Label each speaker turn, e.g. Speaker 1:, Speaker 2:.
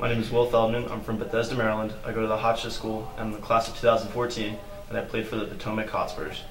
Speaker 1: My name is Will Feldman. I'm from Bethesda, Maryland. I go to the Hotchkiss School. I'm in the class of 2014, and I played for the Potomac Hotspurs.